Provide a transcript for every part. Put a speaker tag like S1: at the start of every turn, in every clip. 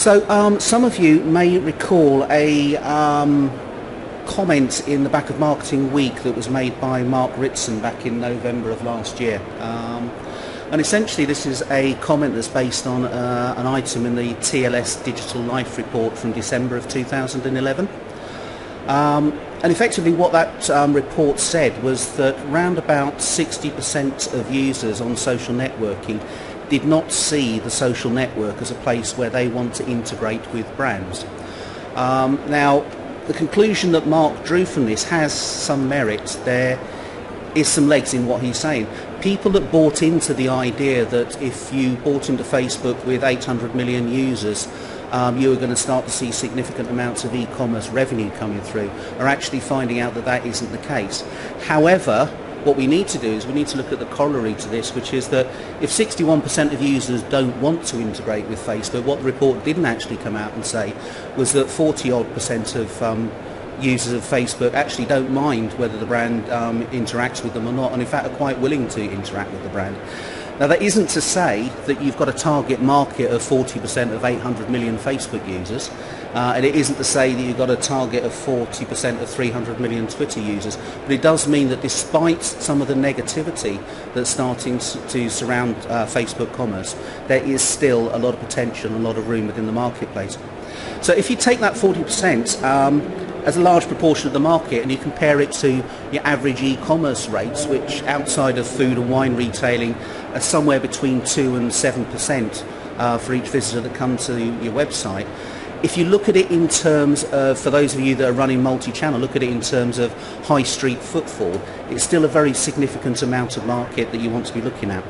S1: So um, some of you may recall a um, comment in the back of Marketing Week that was made by Mark Ritson back in November of last year. Um, and essentially this is a comment that's based on uh, an item in the TNS Digital Life report from December of 2011. Um, and effectively what that um, report said was that round about 60% of users on social networking did not see the social network as a place where they want to integrate with brands. Um, now, the conclusion that Mark drew from this has some merit. There is some legs in what he's saying. People that bought into the idea that if you bought into Facebook with 800 million users, um, you are going to start to see significant amounts of e-commerce revenue coming through, are actually finding out that that isn't the case. However, what we need to do is we need to look at the corollary to this, which is that if 61% of users don't want to integrate with Facebook, what the report didn't actually come out and say was that 40 odd percent of um, users of Facebook actually don't mind whether the brand um, interacts with them or not, and in fact are quite willing to interact with the brand. Now that isn't to say that you've got a target market of 40% of 800 million Facebook users, uh, and it isn't to say that you've got a target of 40% of 300 million Twitter users, but it does mean that despite some of the negativity that's starting to surround uh, Facebook commerce, there is still a lot of potential and a lot of room within the marketplace. So if you take that 40%, um, as a large proportion of the market and you compare it to your average e-commerce rates, which outside of food and wine retailing are somewhere between 2 and 7% uh, for each visitor that comes to your website. If you look at it in terms of, for those of you that are running multi-channel, look at it in terms of high street footfall, it's still a very significant amount of market that you want to be looking at.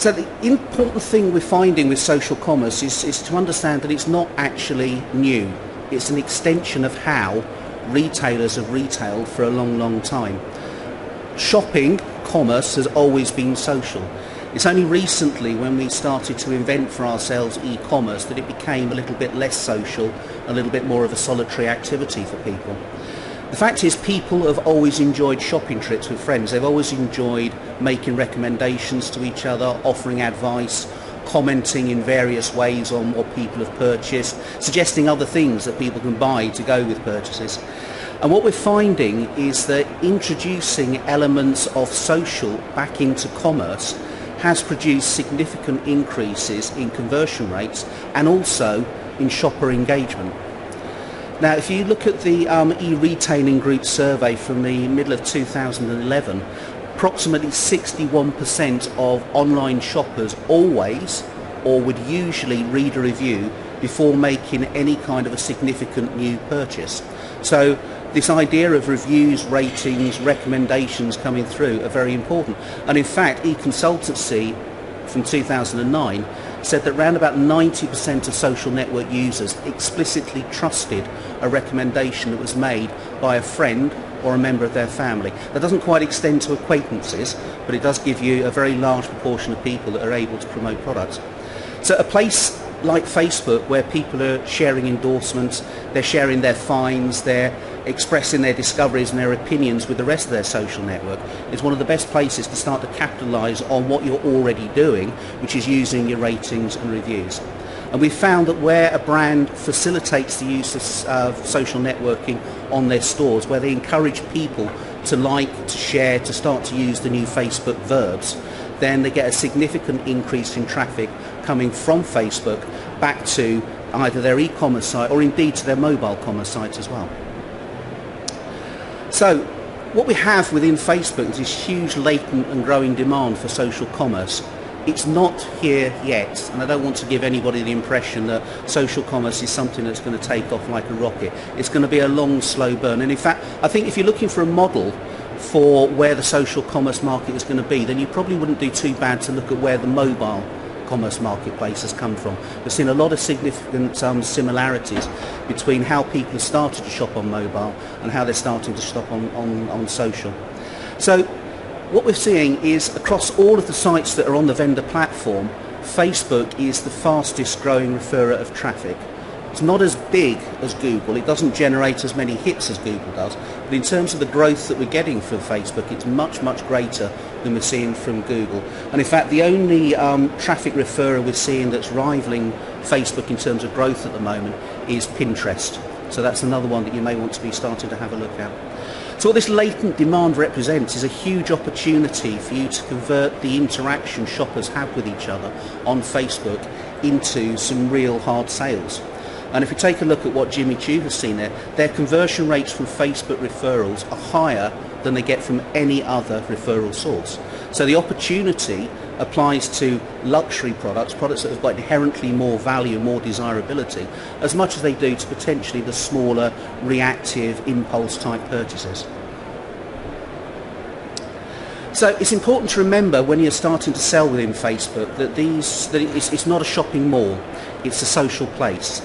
S1: So the important thing we're finding with social commerce is, is to understand that it's not actually new. It's an extension of how retailers have retailed for a long, long time. Shopping, commerce, has always been social. It's only recently when we started to invent for ourselves e-commerce that it became a little bit less social, a little bit more of a solitary activity for people. The fact is people have always enjoyed shopping trips with friends. They've always enjoyed making recommendations to each other, offering advice, commenting in various ways on what people have purchased, suggesting other things that people can buy to go with purchases. And what we're finding is that introducing elements of social back into commerce has produced significant increases in conversion rates and also in shopper engagement. Now, if you look at the um, e-retailing group survey from the middle of 2011, approximately 61% of online shoppers always or would usually read a review before making any kind of a significant new purchase. So this idea of reviews, ratings, recommendations coming through are very important. And in fact, e-consultancy from 2009 said that around about 90% of social network users explicitly trusted a recommendation that was made by a friend or a member of their family. That doesn't quite extend to acquaintances, but it does give you a very large proportion of people that are able to promote products. So a place like Facebook where people are sharing endorsements, they're sharing their finds, they're expressing their discoveries and their opinions with the rest of their social network is one of the best places to start to capitalise on what you're already doing, which is using your ratings and reviews. And we've found that where a brand facilitates the use of uh, social networking on their stores, where they encourage people to like, to share, to start to use the new Facebook verbs, then they get a significant increase in traffic coming from Facebook back to either their e-commerce site or indeed to their mobile commerce sites as well. So what we have within Facebook is this huge latent and growing demand for social commerce. It's not here yet, and I don't want to give anybody the impression that social commerce is something that's going to take off like a rocket. It's going to be a long, slow burn. And in fact, I think if you're looking for a model for where the social commerce market is going to be, then you probably wouldn't do too bad to look at where the mobile commerce marketplace has come from. We've seen a lot of significant um, similarities between how people have started to shop on mobile and how they're starting to shop on, on, on social. So what we're seeing is across all of the sites that are on the Venda platform, Facebook is the fastest growing referrer of traffic. It's not as big as Google. It doesn't generate as many hits as Google does. But in terms of the growth that we're getting from Facebook, it's much, much greater than we're seeing from Google. And in fact, the only um, traffic referrer we're seeing that's rivaling Facebook in terms of growth at the moment is Pinterest. So that's another one that you may want to be starting to have a look at. So what this latent demand represents is a huge opportunity for you to convert the interaction shoppers have with each other on Facebook into some real hard sales. And if we take a look at what Jimmy Choo has seen there, their conversion rates from Facebook referrals are higher than they get from any other referral source. So the opportunity applies to luxury products, products that have got inherently more value, more desirability, as much as they do to potentially the smaller, reactive, impulse type purchases. So it's important to remember when you're starting to sell within Facebook that these that it's, it's not a shopping mall, it's a social place.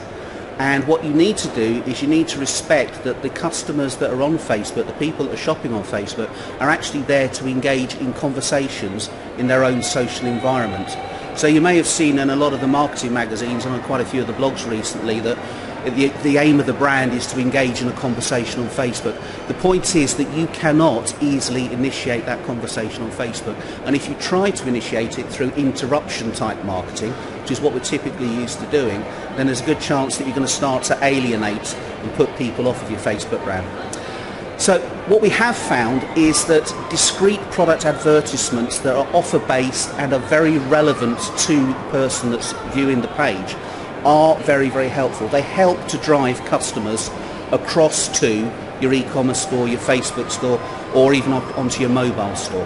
S1: And what you need to do is you need to respect that the customers that are on Facebook, the people that are shopping on Facebook, are actually there to engage in conversations in their own social environment. So you may have seen in a lot of the marketing magazines and on quite a few of the blogs recently that the, the aim of the brand is to engage in a conversation on Facebook. The point is that you cannot easily initiate that conversation on Facebook. And if you try to initiate it through interruption type marketing, which is what we're typically used to doing, then there's a good chance that you're going to start to alienate and put people off of your Facebook brand. So what we have found is that discrete product advertisements that are offer based and are very relevant to the person that's viewing the page are very, very helpful. They help to drive customers across to your e-commerce store, your Facebook store, or even onto your mobile store.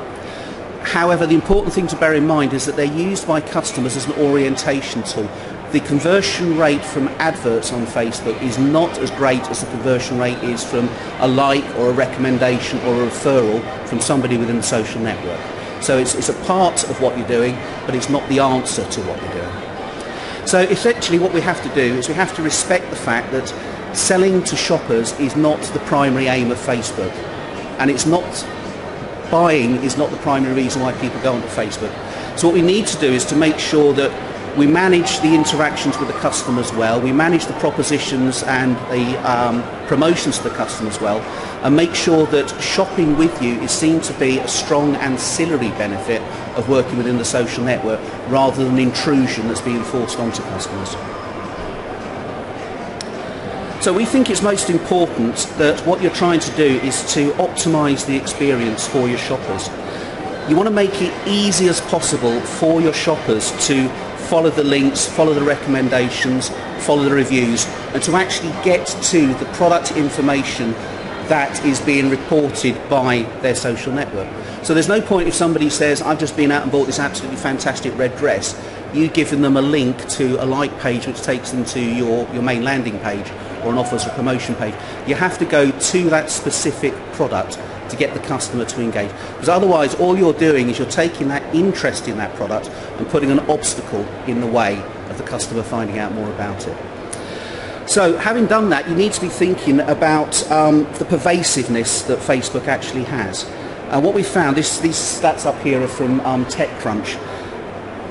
S1: However, the important thing to bear in mind is that they're used by customers as an orientation tool. The conversion rate from adverts on Facebook is not as great as the conversion rate is from a like or a recommendation or a referral from somebody within the social network. So it's, it's a part of what you're doing, but it's not the answer to what you're doing. So essentially what we have to do is we have to respect the fact that selling to shoppers is not the primary aim of Facebook. And it's not, buying is not the primary reason why people go onto Facebook. So what we need to do is to make sure that we manage the interactions with the customers well, we manage the propositions and the um, promotions to the customers well, and make sure that shopping with you is seen to be a strong ancillary benefit of working within the social network rather than an intrusion that's being forced onto customers. So we think it's most important that what you're trying to do is to optimize the experience for your shoppers. You want to make it easy as possible for your shoppers to follow the links, follow the recommendations, follow the reviews, and to actually get to the product information that is being reported by their social network. So there's no point if somebody says, I've just been out and bought this absolutely fantastic red dress, you giving them a link to a like page which takes them to your, your main landing page or an offers or promotion page. You have to go to that specific product to get the customer to engage. Because otherwise all you're doing is you're taking that interest in that product and putting an obstacle in the way of the customer finding out more about it. So having done that, you need to be thinking about um, the pervasiveness that Facebook actually has. And what we found, this, these stats up here are from um, TechCrunch.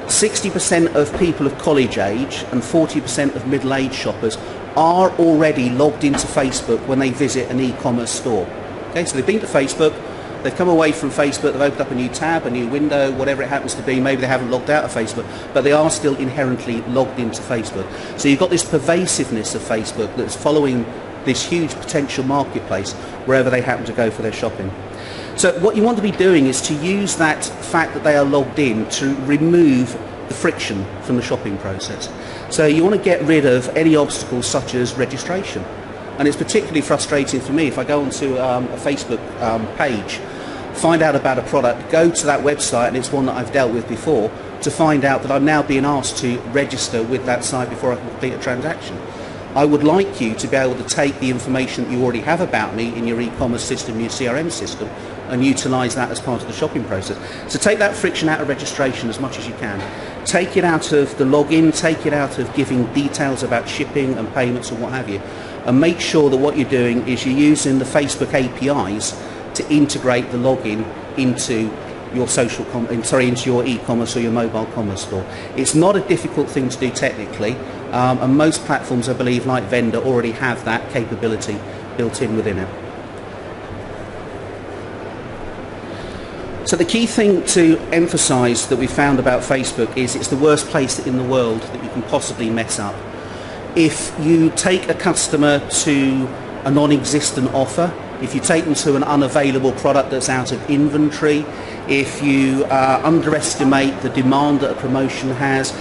S1: 60% of people of college age and 40% of middle-aged shoppers are already logged into Facebook when they visit an e-commerce store. Okay, so they've been to Facebook, they've come away from Facebook, they've opened up a new tab, a new window, whatever it happens to be. Maybe they haven't logged out of Facebook, but they are still inherently logged into Facebook. So you've got this pervasiveness of Facebook that's following this huge potential marketplace wherever they happen to go for their shopping. So what you want to be doing is to use that fact that they are logged in to remove the friction from the shopping process. So you want to get rid of any obstacles such as registration. And it's particularly frustrating for me if I go onto um, a Facebook um, page, find out about a product, go to that website, and it's one that I've dealt with before, to find out that I'm now being asked to register with that site before I complete a transaction. I would like you to be able to take the information that you already have about me in your e-commerce system, your CRM system, and utilise that as part of the shopping process. So take that friction out of registration as much as you can. Take it out of the login, take it out of giving details about shipping and payments and what have you, and make sure that what you're doing is you're using the Facebook APIs to integrate the login into your social com- sorry into your e-commerce or your mobile commerce store. It's not a difficult thing to do technically. Um, and most platforms, I believe, like Venda, already have that capability built in within it. So the key thing to emphasize that we found about Facebook is it's the worst place in the world that you can possibly mess up. If you take a customer to a non-existent offer, if you take them to an unavailable product that's out of inventory, if you uh, underestimate the demand that a promotion has,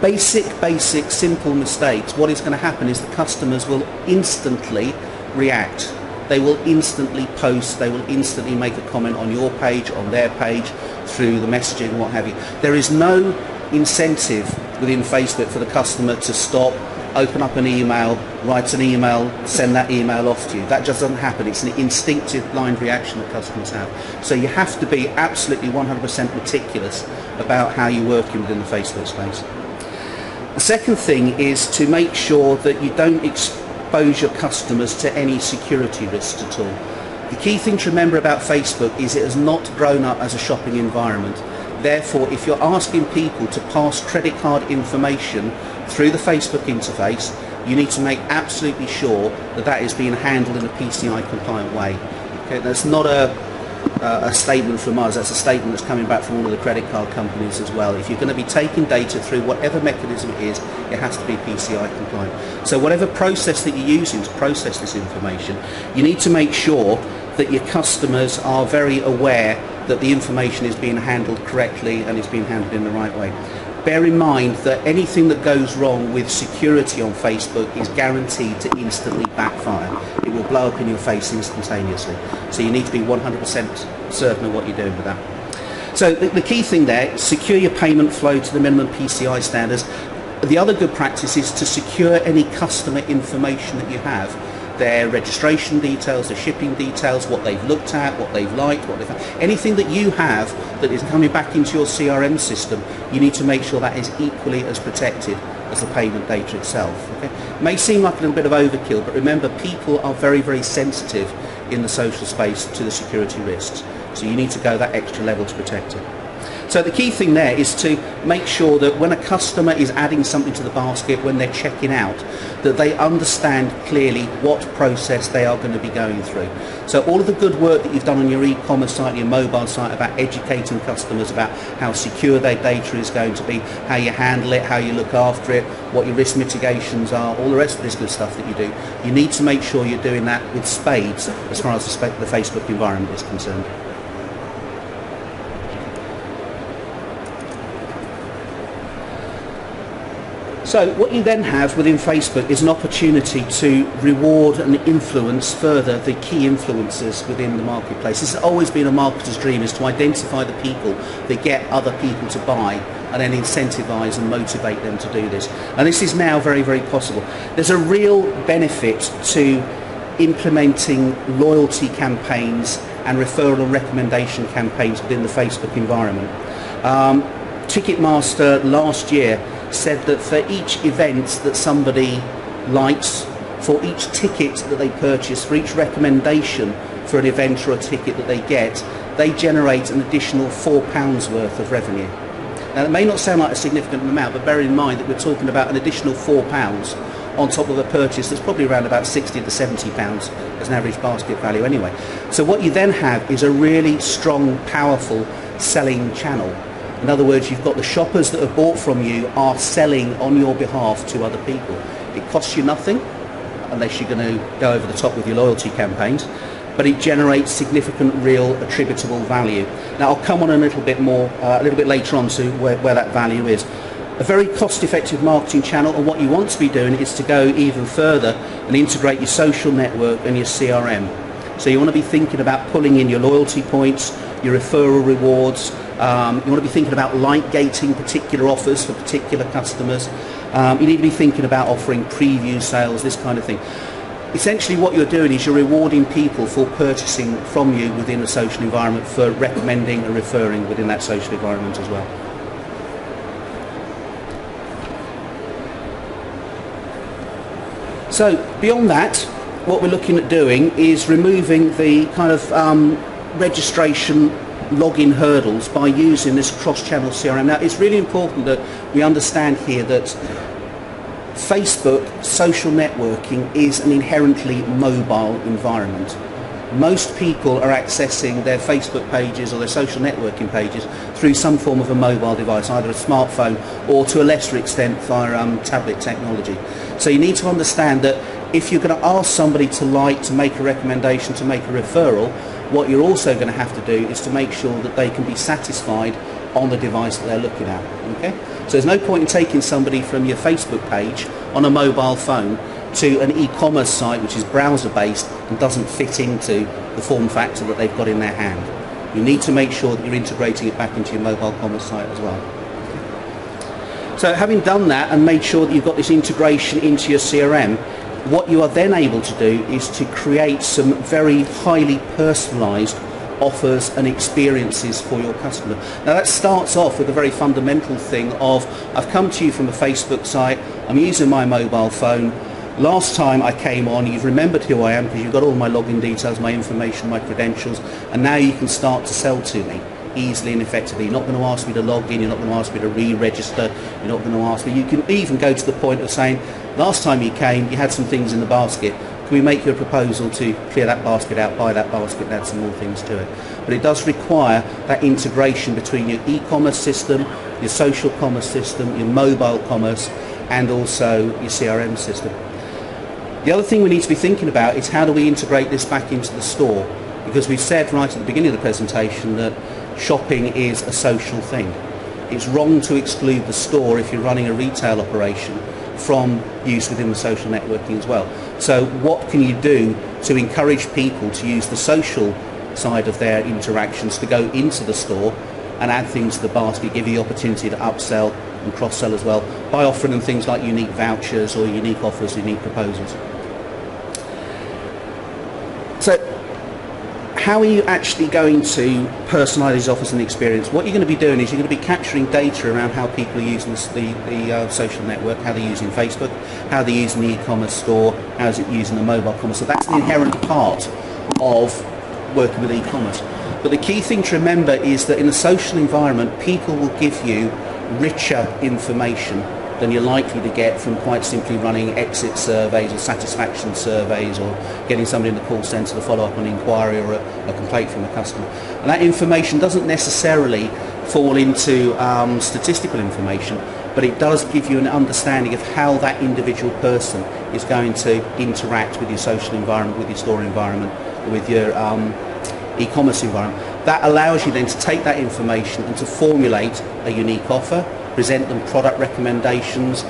S1: basic, basic, simple mistakes, what is going to happen is the customers will instantly react they will instantly post, they will instantly make a comment on your page, on their page, through the messaging, what have you. There is no incentive within Facebook for the customer to stop, open up an email, write an email, send that email off to you. That just doesn't happen. It's an instinctive blind reaction that customers have. So you have to be absolutely 100% meticulous about how you're working within the Facebook space. The second thing is to make sure that you don't expose your customers to any security risks at all. The key thing to remember about Facebook is it has not grown up as a shopping environment. Therefore, if you're asking people to pass credit card information through the Facebook interface, you need to make absolutely sure that that is being handled in a PCI compliant way. Okay, that's not a uh, a statement from us, that's a statement that's coming back from all of the credit card companies as well. If you're going to be taking data through whatever mechanism it is, it has to be PCI compliant. So whatever process that you're using to process this information, you need to make sure that your customers are very aware that the information is being handled correctly and is being handled in the right way bear in mind that anything that goes wrong with security on Facebook is guaranteed to instantly backfire. It will blow up in your face instantaneously. So you need to be 100% certain of what you're doing with that. So the, the key thing there, secure your payment flow to the minimum PCI standards. The other good practice is to secure any customer information that you have their registration details, their shipping details, what they've looked at, what they've liked, what they've anything that you have that is coming back into your CRM system, you need to make sure that is equally as protected as the payment data itself. Okay? It may seem like a little bit of overkill, but remember people are very, very sensitive in the social space to the security risks. So you need to go that extra level to protect it. So the key thing there is to make sure that when a customer is adding something to the basket, when they're checking out, that they understand clearly what process they are going to be going through. So all of the good work that you've done on your e-commerce site, your mobile site about educating customers about how secure their data is going to be, how you handle it, how you look after it, what your risk mitigations are, all the rest of this good stuff that you do, you need to make sure you're doing that with spades as far as the, Facebook environment is concerned. So what you then have within Facebook is an opportunity to reward and influence further the key influencers within the marketplace. This has always been a marketer's dream is to identify the people that get other people to buy and then incentivize and motivate them to do this. And this is now very, very possible. There's a real benefit to implementing loyalty campaigns and referral and recommendation campaigns within the Facebook environment. Um, Ticketmaster last year said that for each event that somebody likes, for each ticket that they purchase, for each recommendation for an event or a ticket that they get, they generate an additional £4 worth of revenue. Now, it may not sound like a significant amount, but bear in mind that we're talking about an additional £4 on top of a purchase that's probably around about 60 to 70 pounds as an average basket value anyway. So what you then have is a really strong, powerful selling channel in other words, you've got the shoppers that have bought from you are selling on your behalf to other people. It costs you nothing unless you're going to go over the top with your loyalty campaigns, but it generates significant real attributable value. Now I'll come on a little bit more, uh, a little bit later on to where, where that value is. A very cost-effective marketing channel and what you want to be doing is to go even further and integrate your social network and your CRM. So you want to be thinking about pulling in your loyalty points, your referral rewards, um, you want to be thinking about like gating particular offers for particular customers. Um, you need to be thinking about offering preview sales, this kind of thing. Essentially what you're doing is you're rewarding people for purchasing from you within the social environment, for recommending and referring within that social environment as well. So beyond that, what we're looking at doing is removing the kind of um, registration login hurdles by using this cross-channel CRM. Now, it's really important that we understand here that Facebook social networking is an inherently mobile environment. Most people are accessing their Facebook pages or their social networking pages through some form of a mobile device, either a smartphone or to a lesser extent via um, tablet technology. So you need to understand that if you're going to ask somebody to like, to make a recommendation, to make a referral, what you're also going to have to do is to make sure that they can be satisfied on the device that they're looking at. Okay? So there's no point in taking somebody from your Facebook page on a mobile phone to an e-commerce site which is browser based and doesn't fit into the form factor that they've got in their hand. You need to make sure that you're integrating it back into your mobile commerce site as well. So having done that and made sure that you've got this integration into your CRM, what you are then able to do is to create some very highly personalised offers and experiences for your customer. Now that starts off with a very fundamental thing of I've come to you from a Facebook site, I'm using my mobile phone, Last time I came on, you've remembered who I am because you've got all my login details, my information, my credentials, and now you can start to sell to me easily and effectively. You're not going to ask me to log in, you're not going to ask me to re-register, you're not going to ask me. You can even go to the point of saying, last time you came, you had some things in the basket. Can we make you a proposal to clear that basket out, buy that basket, add some more things to it? But it does require that integration between your e-commerce system, your social commerce system, your mobile commerce, and also your CRM system. The other thing we need to be thinking about is how do we integrate this back into the store? Because we've said right at the beginning of the presentation that shopping is a social thing. It's wrong to exclude the store if you're running a retail operation from use within the social networking as well. So what can you do to encourage people to use the social side of their interactions to go into the store and add things to the basket, give you the opportunity to upsell and cross-sell as well by offering them things like unique vouchers or unique offers, unique proposals. How are you actually going to personalise these offers and experience? What you're going to be doing is you're going to be capturing data around how people are using the, the uh, social network, how they're using Facebook, how they're using the e-commerce store, how is it using the mobile commerce. So that's an inherent part of working with e-commerce. But the key thing to remember is that in a social environment, people will give you richer information than you're likely to get from quite simply running exit surveys or satisfaction surveys or getting somebody in the call centre to follow up on an inquiry or a, a, complaint from a customer. And that information doesn't necessarily fall into um, statistical information, but it does give you an understanding of how that individual person is going to interact with your social environment, with your store environment, with your um, e-commerce environment. That allows you then to take that information and to formulate a unique offer, present them product recommendations,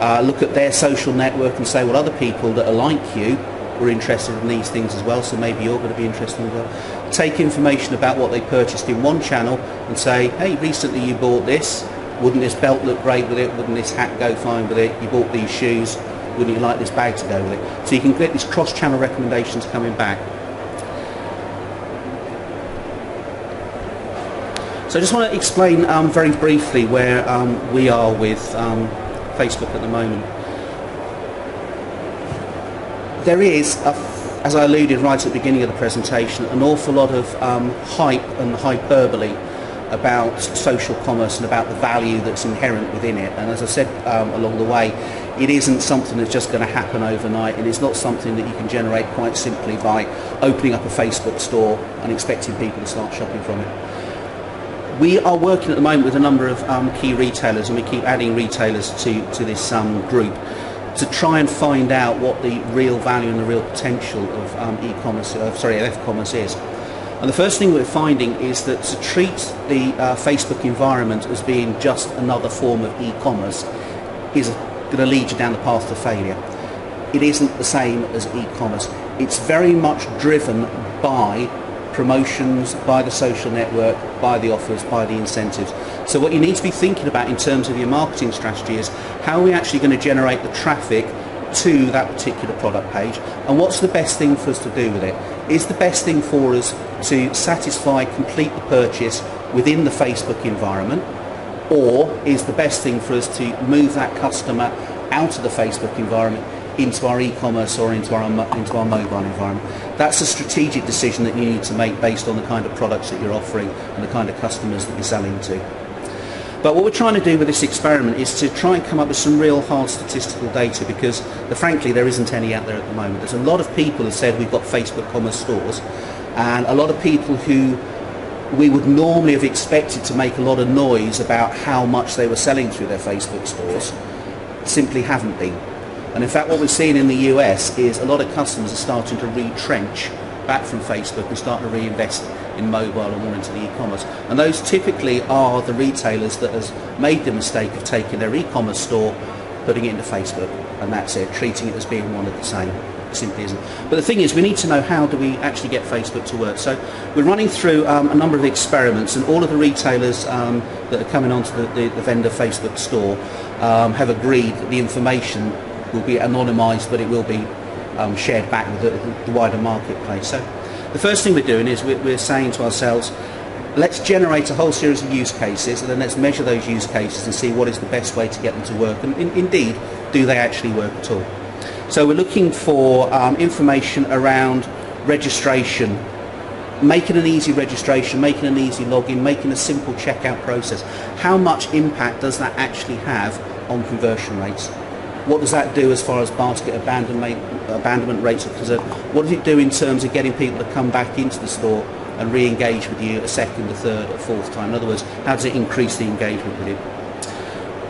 S1: uh, look at their social network and say, well, other people that are like you were interested in these things as well, so maybe you're going to be interested as well. Take information about what they purchased in one channel and say, hey, recently you bought this. Wouldn't this belt look great with it? Wouldn't this hat go fine with it? You bought these shoes. Wouldn't you like this bag to go with it? So you can get these cross-channel recommendations coming back. So I just want to explain um, very briefly where um, we are with um, Facebook at the moment. There is, a, as I alluded right at the beginning of the presentation, an awful lot of um, hype and hyperbole about social commerce and about the value that's inherent within it. And as I said um, along the way, it isn't something that's just going to happen overnight and it's not something that you can generate quite simply by opening up a Facebook store and expecting people to start shopping from it. We are working at the moment with a number of um, key retailers and we keep adding retailers to, to this um, group to try and find out what the real value and the real potential of um, e-commerce, uh, sorry, F-commerce is. And the first thing we're finding is that to treat the uh, Facebook environment as being just another form of e-commerce is going to lead you down the path to failure. It isn't the same as e-commerce. It's very much driven by promotions, by the social network, by the offers, by the incentives. So what you need to be thinking about in terms of your marketing strategy is how are we actually going to generate the traffic to that particular product page and what's the best thing for us to do with it? Is the best thing for us to satisfy, complete the purchase within the Facebook environment or is the best thing for us to move that customer out of the Facebook environment into our e-commerce or into our, into our mobile environment. That's a strategic decision that you need to make based on the kind of products that you're offering and the kind of customers that you're selling to. But what we're trying to do with this experiment is to try and come up with some real hard statistical data because uh, frankly there isn't any out there at the moment. There's a lot of people who said we've got Facebook commerce stores and a lot of people who we would normally have expected to make a lot of noise about how much they were selling through their Facebook stores simply haven't been. And in fact what we're seeing in the US is a lot of customers are starting to retrench back from Facebook and starting to reinvest in mobile and more into the e-commerce. And those typically are the retailers that has made the mistake of taking their e-commerce store, putting it into Facebook, and that's it, treating it as being one of the same. It simply isn't. But the thing is, we need to know how do we actually get Facebook to work. So we're running through um, a number of experiments, and all of the retailers um, that are coming onto the, the, the Venda Facebook store um, have agreed that the information will be anonymised, but it will be um, shared back with the, the wider marketplace. So the first thing we're doing is we're, we're saying to ourselves, let's generate a whole series of use cases and then let's measure those use cases and see what is the best way to get them to work and in, indeed do they actually work at all. So we're looking for um, information around registration, making an easy registration, making an easy login, making a simple checkout process. How much impact does that actually have on conversion rates? What does that do as far as basket abandonment, abandonment rates are concerned? What does it do in terms of getting people to come back into the store and re-engage with you a second, a third, a fourth time? In other words, how does it increase the engagement with you?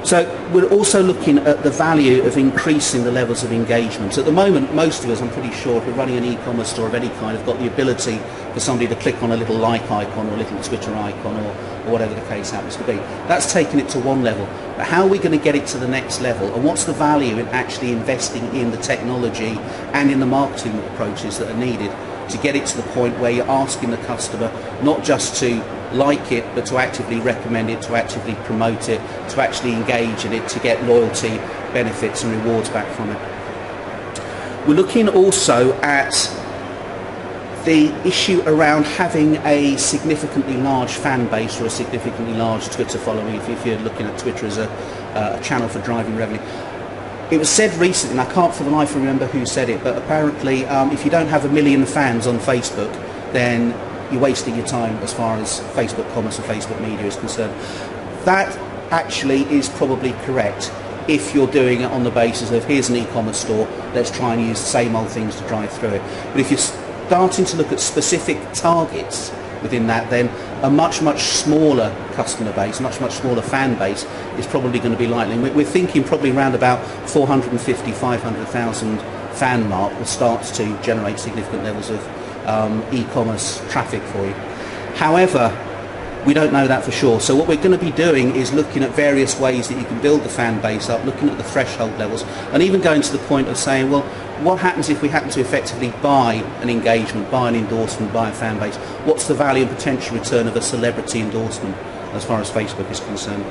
S1: So we're also looking at the value of increasing the levels of engagement. At the moment, most of us, I'm pretty sure, if we're running an e-commerce store of any kind, have got the ability for somebody to click on a little like icon or a little Twitter icon or, or whatever the case happens to be. That's taken it to one level. But how are we going to get it to the next level? And what's the value in actually investing in the technology and in the marketing approaches that are needed to get it to the point where you're asking the customer not just to like it, but to actively recommend it, to actively promote it, to actually engage in it, to get loyalty benefits and rewards back from it. We're looking also at the issue around having a significantly large fan base or a significantly large Twitter following, if, if you're looking at Twitter as a, uh, a channel for driving revenue. It was said recently, and I can't for the life of remember who said it, but apparently um, if you don't have a million fans on Facebook, then you're wasting your time as far as Facebook commerce or Facebook media is concerned. That actually is probably correct if you're doing it on the basis of here's an e-commerce store, let's try and use the same old things to drive through it. But if you're starting to look at specific targets within that, then a much, much smaller customer base, much, much smaller fan base is probably going to be likely. We're thinking probably around about 450, 500,000 fan mark will start to generate significant levels of um, e-commerce traffic for you. However, we don't know that for sure. So what we're going to be doing is looking at various ways that you can build the fan base up, looking at the threshold levels, and even going to the point of saying, well, what happens if we happen to effectively buy an engagement, buy an endorsement, buy a fan base? What's the value and potential return of a celebrity endorsement as far as Facebook is concerned?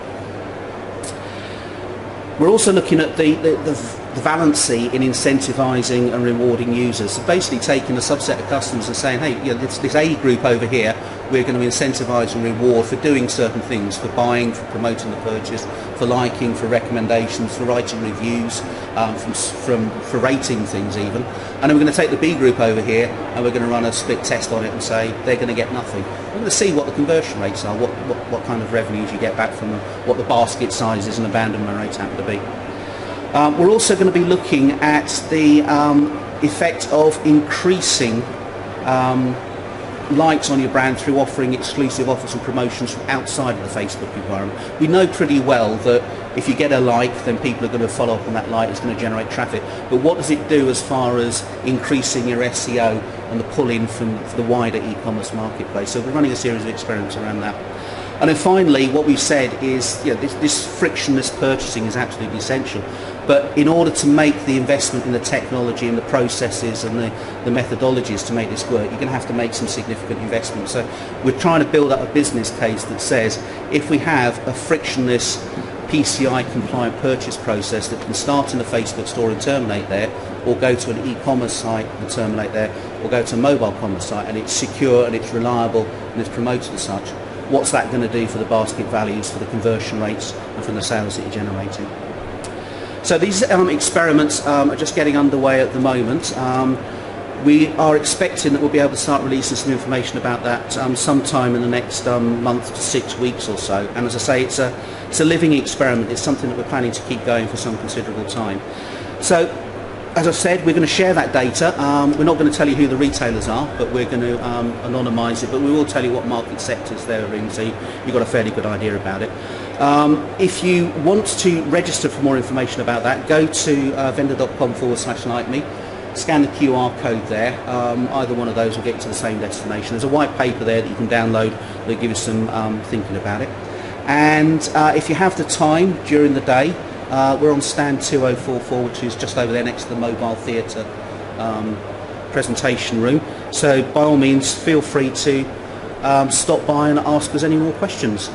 S1: We're also looking at the, the, the, the valency in incentivising and rewarding users. So basically taking a subset of customers and saying, hey, you know, this, this A group over here, we're going to incentivise and reward for doing certain things, for buying, for promoting the purchase, for liking, for recommendations, for writing reviews, um, from, from, for rating things even. And then we're going to take the B group over here and we're going to run a split test on it and say they're going to get nothing. We're going to see what the conversion rates are, what, what, what kind of revenues you get back from them, what the basket sizes and abandonment rates happen to be. Um, we're also going to be looking at the um, effect of increasing um, likes on your brand through offering exclusive offers and promotions from outside of the Facebook environment. We know pretty well that if you get a like, then people are going to follow up on that like. It's going to generate traffic. But what does it do as far as increasing your SEO and the pull-in from the wider e-commerce marketplace? So we're running a series of experiments around that. And then finally, what we've said is you know, this, this frictionless purchasing is absolutely essential. But in order to make the investment in the technology and the processes and the, the methodologies to make this work, you're going to have to make some significant investment. So we're trying to build up a business case that says if we have a frictionless PCI compliant purchase process that can start in a Facebook store and terminate there, or go to an e-commerce site and terminate there, or go to a mobile commerce site and it's secure and it's reliable and it's promoted as such, what's that going to do for the basket values, for the conversion rates, and for the sales that you're generating. So these um, experiments um, are just getting underway at the moment. Um, We are expecting that we'll be able to start releasing some information about that um, sometime in the next um, month to six weeks or so. And as I say, it's a, it's a living experiment. It's something that we're planning to keep going for some considerable time. So, as I said, we're going to share that data. Um, we're not going to tell you who the retailers are, but we're going to um, anonymise it. But we will tell you what market sectors they're in, so you've got a fairly good idea about it. Um, if you want to register for more information about that, go to uh, venda.com forward slash like me scan the QR code there. Um, either one of those will get you to the same destination. There's a white paper there that you can download that gives you some um, thinking about it. And uh, if you have the time during the day, uh, we're on stand 2044, which is just over there next to the mobile theatre um, presentation room. So by all means, feel free to um, stop by and ask us any more questions.